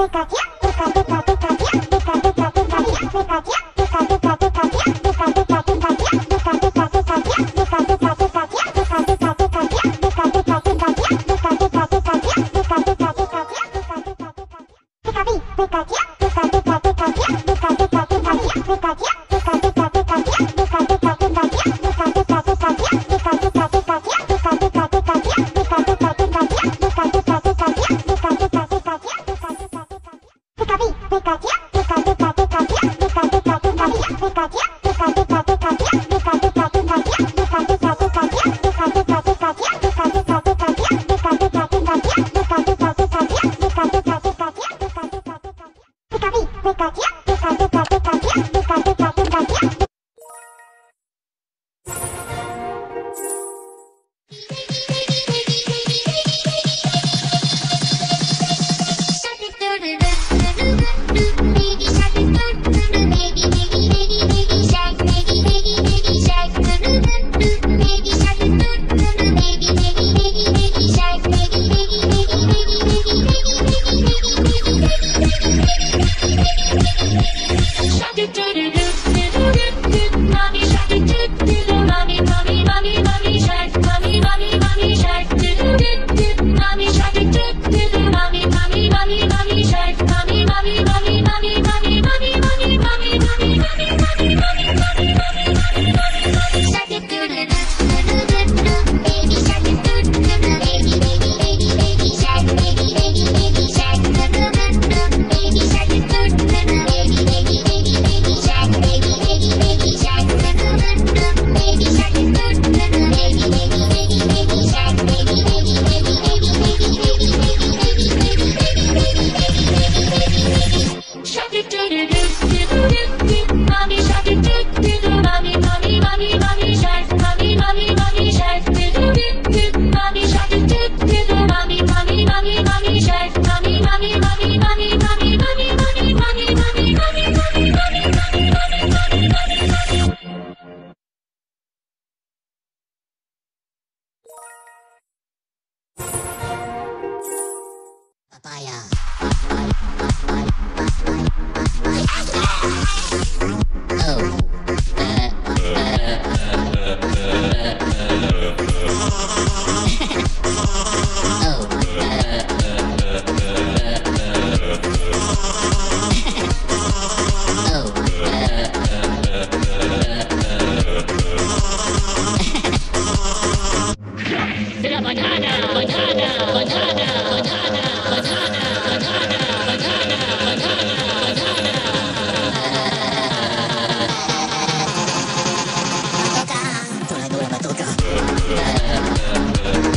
Pick up, yeah, pick up, pick up. Pikachu, Pikachu. you do to me? Oh. Uh. Yeah.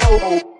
oh.